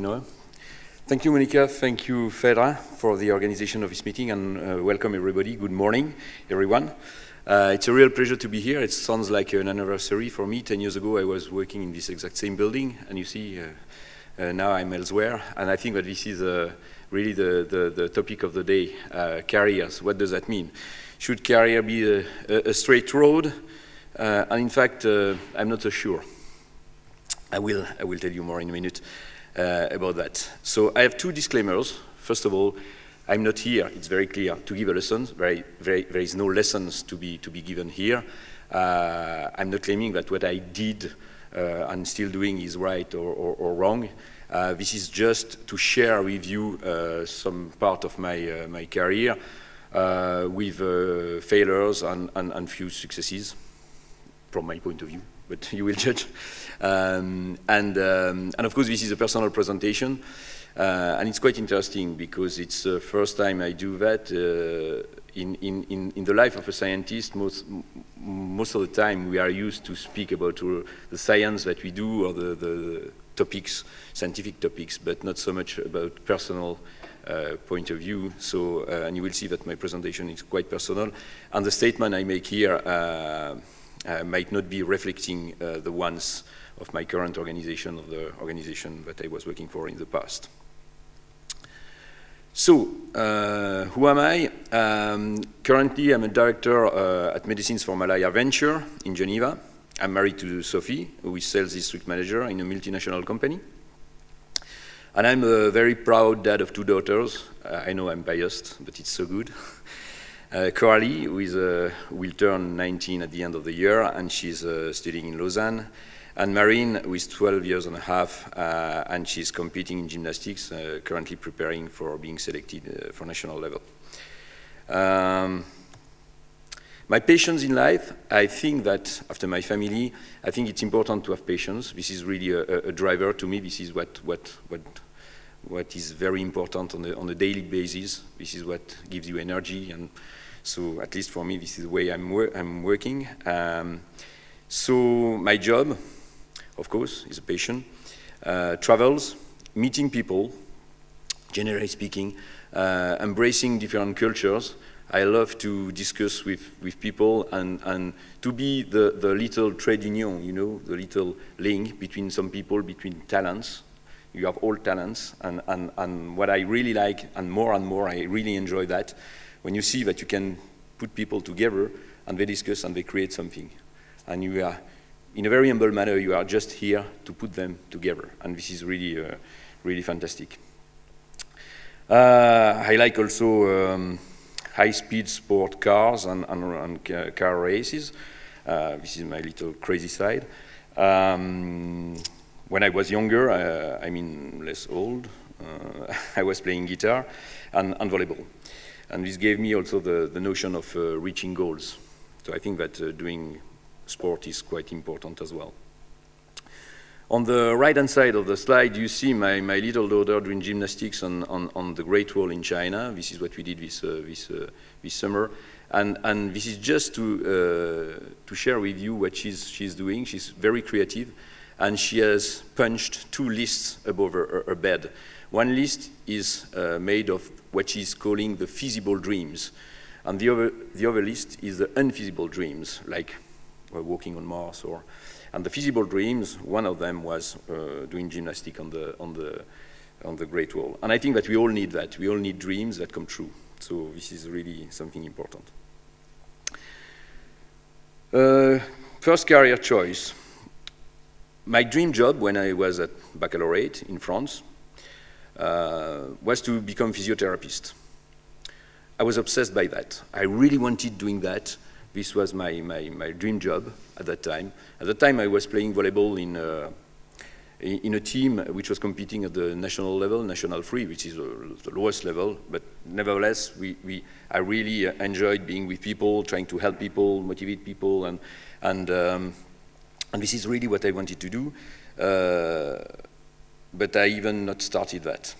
Noah. Thank you, Monica. Thank you, Fedra, for the organization of this meeting, and uh, welcome everybody. Good morning, everyone. Uh, it's a real pleasure to be here. It sounds like an anniversary for me. Ten years ago, I was working in this exact same building, and you see, uh, uh now I'm elsewhere. And I think that this is uh, really the, the, the, topic of the day, uh, careers. What does that mean? Should carrier be a, a, a straight road? and in fact, I'm not so sure. I will, I will tell you more in a minute uh, about that. So I have two disclaimers. First of all, I'm not here, it's very clear, to give a lesson. Very, very, there is no lessons to be, to be given here. Uh, I'm not claiming that what I did uh, and still doing is right or, or, or wrong. Uh, this is just to share with you uh, some part of my, uh, my career uh, with failures and, and, and few successes, from my point of view, but you will judge. Um, and, um, and of course, this is a personal presentation. Uh, and it's quite interesting because it's the first time I do that. Uh, in, in, in, the life of a scientist, most, most of the time we are used to speak about the science that we do or the, the topics, scientific topics, but not so much about personal uh, point of view. So, uh, and you will see that my presentation is quite personal. And the statement I make here uh, might not be reflecting the ones of my current organization, of the organization that I was working for in the past. So, uh, who am I? Um, currently, I'm a director uh, at Medicines for Malaria Venture in Geneva. I'm married to Sophie, who is sales district manager in a multinational company. And I'm a very proud dad of two daughters. Uh, I know I'm biased, but it's so good. Uh, Coralie, uh, will turn 19 at the end of the year, and she's uh, studying in Lausanne and Marine, who is 12 years and a half, uh, and she's competing in gymnastics, uh, currently preparing for being selected uh, for national level. Um, my patience in life, I think that after my family, I think it's important to have patience. This is really a, a driver to me. This is what, what, what, what is very important on, the, on a daily basis. This is what gives you energy. And so at least for me, this is the way I'm, wor I'm working. Um, so my job, of course, is a patient, uh, travels, meeting people, generally speaking, uh, embracing different cultures. I love to discuss with, with people and, and to be the, the little trade union, you know, the little link between some people, between talents. You have all talents, and, and, and what I really like, and more and more, I really enjoy that, when you see that you can put people together and they discuss and they create something. And you are, in a very humble manner, you are just here to put them together. And this is really, uh, really fantastic. Uh, I like also um, high-speed sport cars and, and, and car races. Uh, this is my little crazy side. Um, when I was younger, uh, I mean less old, uh, I was playing guitar and, and, volleyball. And this gave me also the, the notion of uh, reaching goals. So I think that doing sport is quite important as well. On the right-hand side of the slide, you see my, my little daughter doing gymnastics on, on, on the Great Wall in China. This is what we did this, uh, this, uh, this summer. And, and this is just to, uh, to share with you what she's, she's doing. She's very creative, and she has punched two lists above her, her bed. One list is uh, made of what she's calling the feasible dreams, and the other, the other list is the unfeasible dreams, like were walking on Mars or and the feasible dreams, one of them was uh, doing gymnastics on the, on, the, on the Great Wall. And I think that we all need that. We all need dreams that come true. So this is really something important. Uh, first career choice. My dream job when I was at baccalaureate in France uh, was to become physiotherapist. I was obsessed by that. I really wanted doing that this was my, my, my dream job at that time. At that time, I was playing volleyball in, uh, in a team which was competing at the national level, national free, which is uh, the lowest level. But nevertheless, we, we, I really uh, enjoyed being with people, trying to help people, motivate people, and, and, um, and this is really what I wanted to do. Uh, but I even not started that.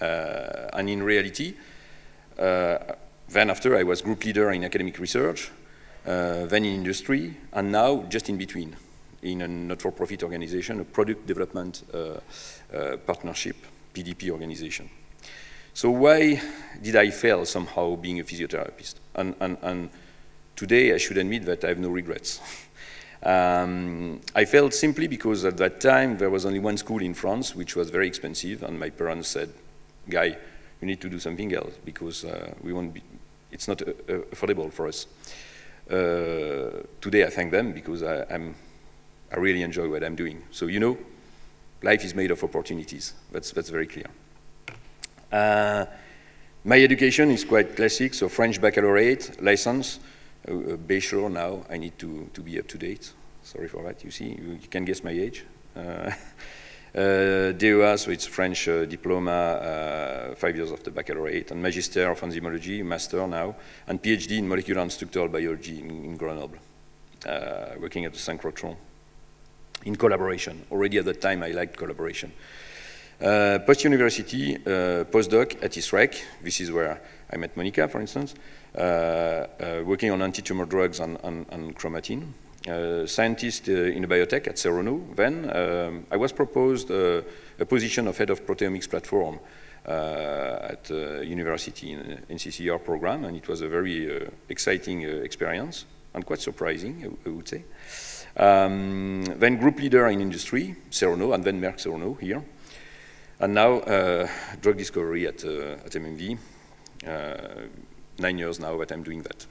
Uh, and in reality, uh, then after, I was group leader in academic research, uh, then in industry, and now just in between. in a not-for-profit organization, a product development uh, uh, partnership, PDP organization. So why did I fail somehow being a physiotherapist? And, and, and today I should admit that I have no regrets. Um, I failed simply because at that time there was only one school in France which was very expensive and my parents said, guy, you need to do something else because uh, we won't be, it's not uh, uh, affordable for us. Uh, today I thank them because I, I'm, I really enjoy what I'm doing. So you know, life is made of opportunities. That's, that's very clear. Uh, my education is quite classic, so French baccalaureate, license, uh, bachelor now, I need to, to be up to date. Sorry for that, you see, you, you can guess my age. Uh, uh, DEA, so it's French uh, diploma, uh, five years of the baccalaureate, and Magister of Enzymology, master now, and PhD in molecular and structural biology in, in Grenoble, uh, working at the synchrotron in collaboration. Already at that time, I liked collaboration. Uh, Post-university, uh, postdoc at ISREC, this is where I met Monica, for instance, uh, uh, working on anti-tumor drugs and, and, and chromatin. Uh, scientist in a biotech at Serono. Then um, I was proposed a position of head of proteomics platform at university in, NCCR program, and it was a very exciting experience and quite surprising, I, would say. Um, then group leader in industry, Serono, and then Merck Serono here. And now uh, drug discovery at, uh, at MMV. Uh, nine years now that I'm doing that.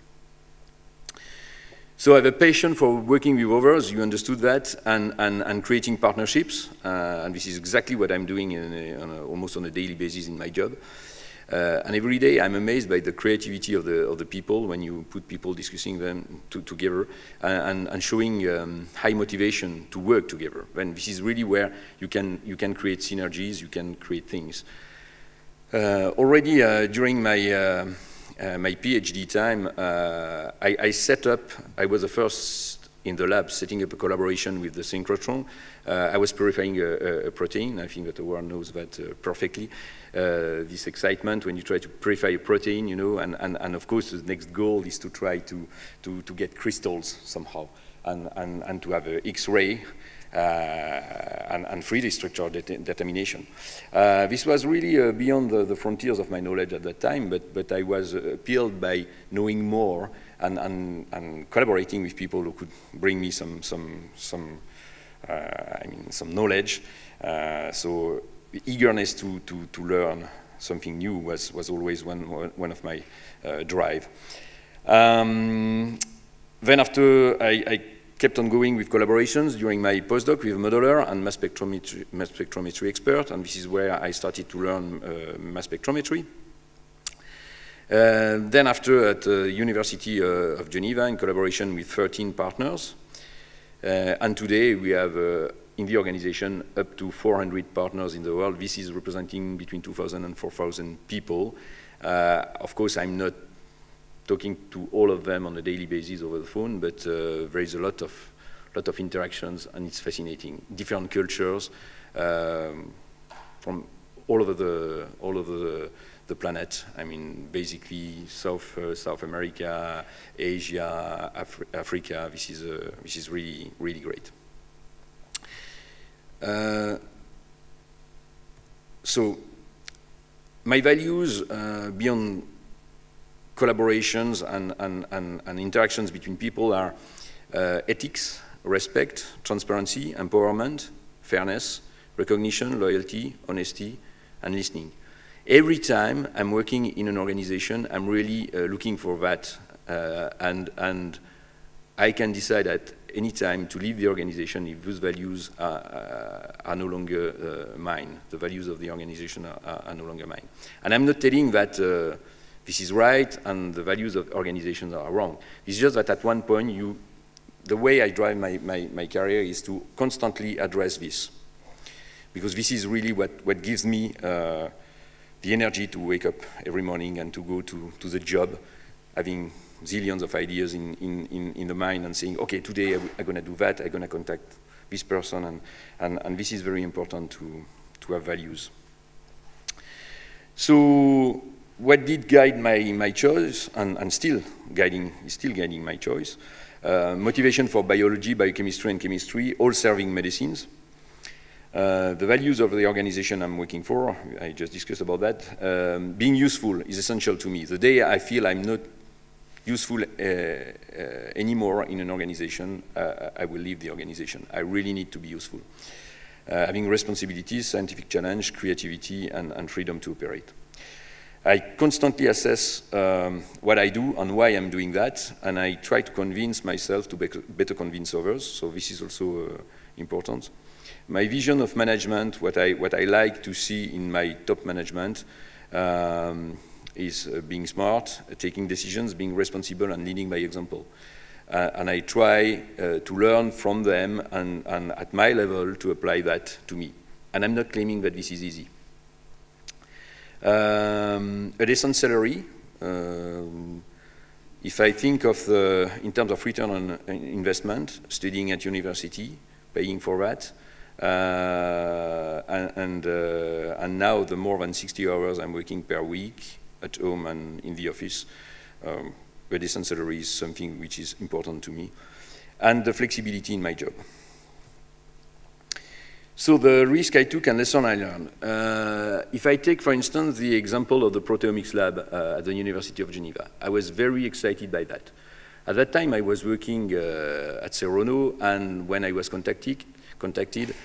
So I have a passion for working with others, you understood that, and, and, and creating partnerships. Uh, and this is exactly what I'm doing a, on a, almost on a daily basis in my job. Uh, and every day I'm amazed by the creativity of the, of the people when you put people discussing them to, together and, and, showing um, high motivation to work together. Then this is really where you can, you can create synergies, you can create things. Uh, already uh, during my uh, my PhD time, uh, I, I, set up, I was the first in the lab setting up a collaboration with the synchrotron. Uh, I was purifying a, a, protein. I think that the world knows that uh, perfectly. Uh, this excitement when you try to purify a protein, you know, and, and, and of course the next goal is to try to, to, to get crystals somehow and, and, and to have an X-ray and, and 3D structure det determination. Uh, this was really uh, beyond the, the, frontiers of my knowledge at that time, but, but I was appealed by knowing more and, and, and collaborating with people who could bring me some, some, some I mean, some knowledge. so eagerness to, to, to learn something new was, was always one, one of my uh, drive. Um, then after I, I, kept on going with collaborations during my postdoc with a modeler and mass spectrometry, mass spectrometry expert, and this is where I started to learn uh, mass spectrometry. Uh, then after at the University uh, of Geneva in collaboration with 13 partners, uh, and today we have uh, in the organization up to 400 partners in the world. This is representing between 2,000 and 4,000 people. Uh, of course, I'm not talking to all of them on a daily basis over the phone, but uh, there is a lot of lot of interactions, and it's fascinating. Different cultures um, from all over the all over the, the planet. I mean, basically South uh, South America, Asia, Afri Africa. This is uh, this is really really great. Uh, so my values uh, beyond collaborations and, and, and, and interactions between people are uh, ethics, respect, transparency, empowerment, fairness, recognition, loyalty, honesty, and listening. Every time I'm working in an organization, I'm really uh, looking for that, uh, and, and I can decide at any time to leave the organization if those values are, uh, are no longer uh, mine. The values of the organization are, are, no longer mine. And I'm not telling that uh, this is right and the values of organizations are wrong. It's just that at one point, you, the way I drive my, my, my career is to constantly address this. Because this is really what, what gives me uh, the energy to wake up every morning and to go to, to the job, having zillions of ideas in, in, in, in the mind and saying, okay, today I'm going to do that, I'm going to contact this person, and, and, and this is very important to, to have values. So what did guide my, my choice, and, and still guiding, still guiding my choice, Uh, motivation for biology, biochemistry, and chemistry, all serving medicines. Uh, the values of the organization I'm working for, I just discussed about that. Um, being useful is essential to me. The day I feel I'm not useful uh, uh, anymore in an organization, uh, I will leave the organization. I really need to be useful. Uh, having responsibilities, scientific challenge, creativity, and, and, freedom to operate. I constantly assess um, what I do and why I'm doing that, and I try to convince myself to be better convince others, so this is also uh, important. My vision of management, what I, what I like to see in my top management, um, is uh, being smart, uh, taking decisions, being responsible, and leading by example. Uh, and I try uh, to learn from them and, and, at my level to apply that to me. And I'm not claiming that this is easy. Um, a decent salary, um, if I think of the, in terms of return on investment, studying at university, paying for that, uh, and, and, uh, and, now the more than 60 hours I'm working per week, at home and in the office. Um, a decent salary is something which is important to me. And the flexibility in my job. So the risk I took and lesson I learned. Uh, if I take, for instance, the example of the proteomics lab uh, at the University of Geneva, I was very excited by that. At that time, I was working uh, at Serono, and when I was contacted, contacted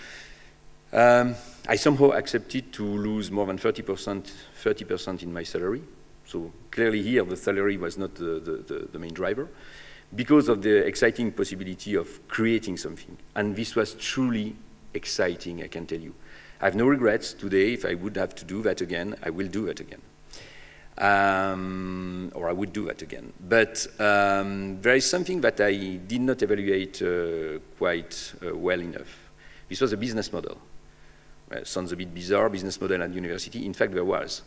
um, I somehow accepted to lose more than 30%, 30% in my salary. So clearly here, the salary was not the, the, the, main driver because of the exciting possibility of creating something. And this was truly exciting, I can tell you. I have no regrets today. If I would have to do that again, I will do it again. Um, or I would do that again. But um, there is something that I did not evaluate uh, quite uh, well enough. This was a business model. Well, sounds a bit bizarre, business model at university. In fact, there was.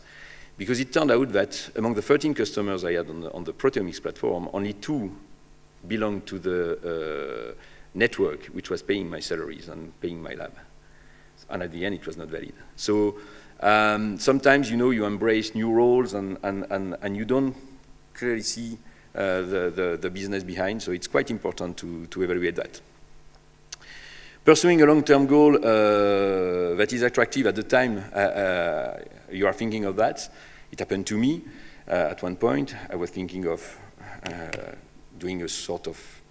Because it turned out that among the 13 customers I had on the, on the proteomics platform, only two belonged to the uh, network which was paying my salaries and paying my lab. And at the end, it was not valid. So um, sometimes, you know, you embrace new roles and, and, and, and you don't clearly see uh, the, the, the business behind. So it's quite important to, to evaluate that. Pursuing a long-term goal uh, that is attractive at the time uh, uh, you are thinking of that. It happened to me uh, at one point. I was thinking of uh, doing a sort of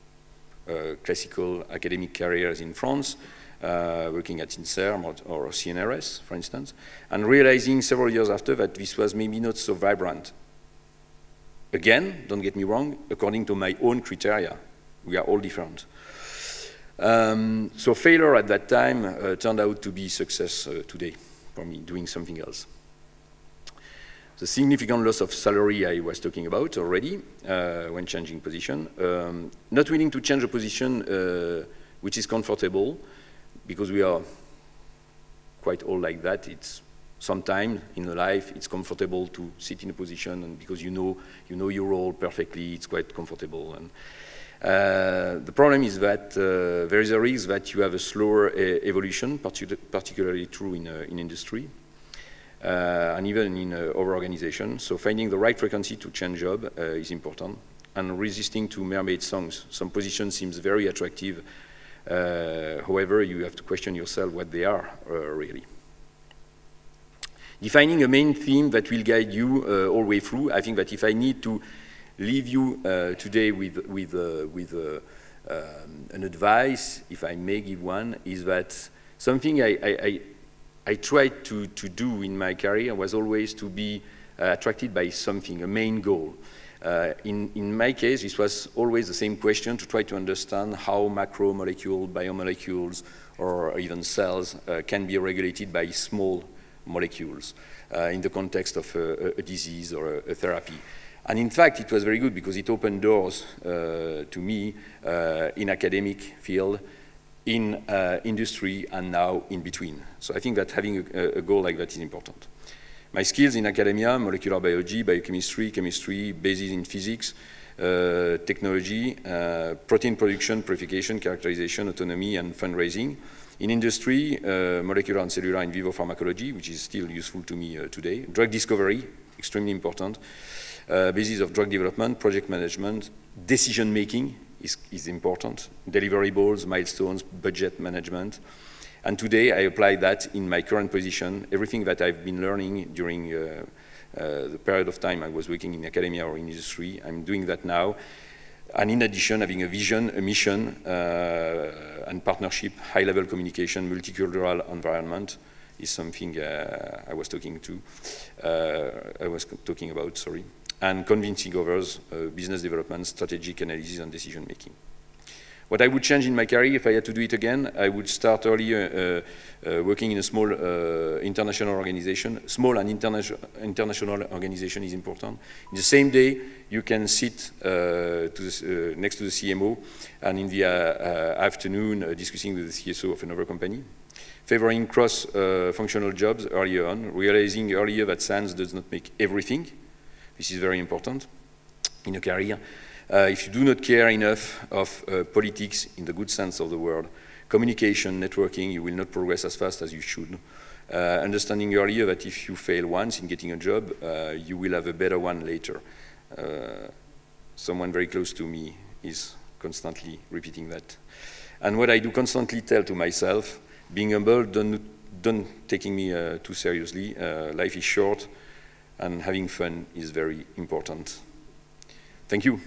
classical academic careers in France, working at INSERM or, or CNRS, for instance, and realizing several years after that this was maybe not so vibrant. Again, don't get me wrong, according to my own criteria, we are all different. Um, so failure at that time uh, turned out to be success uh, today for me, doing something else. The significant loss of salary I was talking about already uh, when changing position. Um, not willing to change a position uh, which is comfortable because we are quite all like that. It's sometime in life it's comfortable to sit in a position and because you know you know your role perfectly, it's quite comfortable. And, uh, the problem is that uh, there is a risk that you have a slower evolution, partic particularly true in, uh, in industry, uh, and even in uh, our organization. So finding the right frequency to change job uh, is important, and resisting to mermaid songs. Some position seems very attractive. however, you have to question yourself what they are really. Defining a main theme that will guide you all the way through. I think that if I need to leave you uh, today with, with, uh, with uh, um, an advice, if I may give one, is that something I, I, I, tried to, to do in my career was always to be attracted by something, a main goal. Uh, in, in, my case, this was always the same question to try to understand how macromolecule, biomolecules, or even cells uh, can be regulated by small molecules uh, in the context of a, a disease or a, a, therapy. And in fact, it was very good because it opened doors uh, to me uh, in academic field, in uh, industry, and now in between. So I think that having a, a, goal like that is important. My skills in academia, molecular biology, biochemistry, chemistry, bases in physics, uh, technology, uh, protein production, purification, characterization, autonomy, and fundraising. In industry, uh, molecular and cellular in vivo pharmacology, which is still useful to me today. Drug discovery, extremely important uh, basis of drug development, project management, decision making is, is important. Deliverables, milestones, budget management. And today I apply that in my current position, everything that I've been learning during uh, uh, the period of time I was working in academia or in industry, I'm doing that now. And in addition, having a vision, a mission, uh, and partnership, high-level communication, multicultural environment is something uh, I was talking to, uh, I was talking about, sorry, and convincing others, uh, business development, strategic analysis, and decision making. What I would change in my career if I had to do it again, I would start earlier uh, uh, working in a small uh, international organization. Small and interna international organization is important. In the same day, you can sit the, next to the CMO and in the afternoon discussing with the CSO of another company favoring cross-functional jobs earlier on, realizing earlier that science does not make everything. This is very important in a career. Uh, if you do not care enough of uh, politics in the good sense of the word, communication, networking, you will not progress as fast as you should. Uh, understanding earlier that if you fail once in getting a job, uh, you will have a better one later. Uh, someone very close to me is constantly repeating that. And what I do constantly tell to myself, being humble, don't, don't taking me uh, too seriously. life is short, and having fun is very important. Thank you.